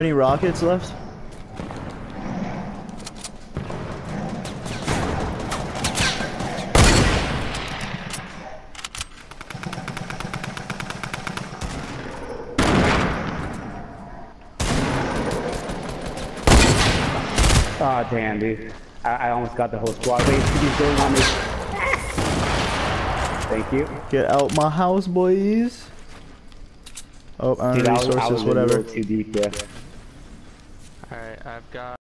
Any rockets left? Oh damn, dude. I, I almost got the whole squad. Wait, he's going on me. Thank you. Get out my house, boys. Oh, I Dude, don't I was, I resources, was whatever. too deep, yeah. Alright, I've got